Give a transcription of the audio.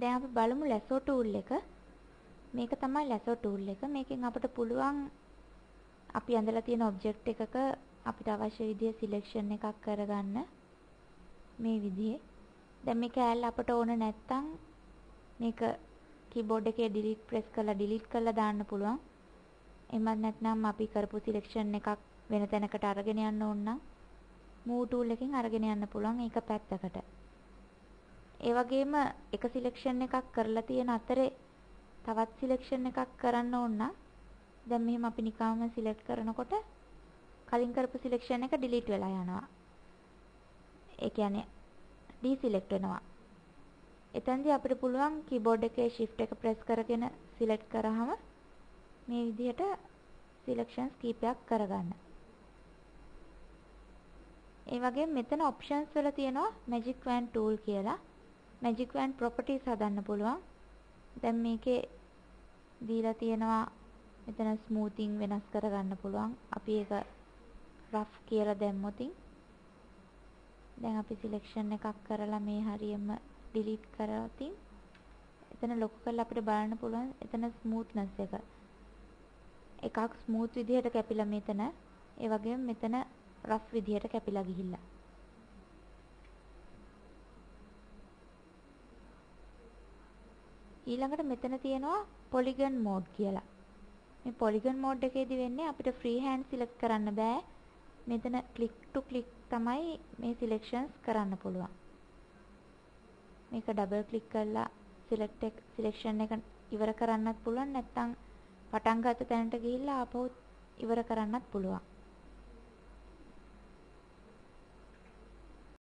දැන් අපි බලමු ලැසෝ ටූල් එක. මේක තමයි ලැසෝ ටූල් එක. මේකෙන් අපිට පුළුවන් අපි ඇඳලා තියෙන ඔබ්ජෙක්ට් එකක අපිට අවශ්‍ය විදිහේ සිලෙක්ෂන් එකක් කරගන්න. මේ විදිහේ. දැන් මේ කෑල්ල අපට ඕන නැත්තම් මේක කීබෝඩ් එකේ ඩිලීට් ප්‍රෙස් කරලා ඩිලීට් කරලා දාන්න පුළුවන්. එමත් නැත්නම් අපි කරපු සිලෙක්ෂන් එකක් වෙන තැනකට අරගෙන යන්න ඕන නම් මූව් ටූල් එකෙන් අරගෙන යන්න පුළුවන් ඒක පැත්තකට. ඒ වගේම එක සිලෙක්ෂන් එකක් කරලා තියෙන අතරේ තවත් සිලෙක්ෂන් එකක් කරන්න ඕන නම් දැන් මෙහෙම අපි නිකම්ම සිලෙක්ට් කරනකොට කලින් කරපු සිලෙක්ෂන් එක ඩිලීට් වෙලා යනවා. ඒ කියන්නේ ඩීසිලෙක්ට් වෙනවා. එතෙන්දී අපිට පුළුවන් කීබෝඩ් එකේ shift එක press කරගෙන සිලෙක්ට් කරාම මේ විදිහට සිලෙක්ෂන්ස් කීපයක් කරගන්න. ඒ වගේම මෙතන options වල තියෙනවා magic wand tool කියලා. Magic wand properties හදන්න පුළුවන්. දැන් මේකේ දීලා තියෙනවා මෙතන ස්මූතින් වෙනස් කරගන්න පුළුවන්. අපි ඒක රෆ් කියලා දැම්මොතින් දැන් අපි සිලෙක්ෂන් එකක් කරලා මේ හරියම ඩිලීට් කරවතින් එතන ලොකු කරලා අපිට බලන්න පුළුවන් එතන ස්මූත්නස් එක. එකක් ස්මූත් විදිහට කැපිලා මෙතන ඒ වගේම මෙතන රෆ් විදිහට කැපිලා ගිහිල්ලා. ඊළඟට මෙතන තියෙනවා පොලිගන් මෝඩ් කියලා. මේ පොලිගන් මෝඩ් එකේදී වෙන්නේ අපිට ෆ්‍රී හෑන්ඩ් සිලෙක්ට් කරන්න බෑ. මෙතන ක්ලික් ටු ක්ලික් තමයි මේ සිලෙක්ෂන්ස් කරන්න පුළුවන්. මේක ඩබල් ක්ලික් කරලා සිලෙක්ට් එක සිලෙක්ෂන් එක ඉවර කරන්නත් පුළුවන් නැත්නම් පටන් ගත්ත තැනට ගිහිල්ලා ආපහු ඉවර කරන්නත් පුළුවන්.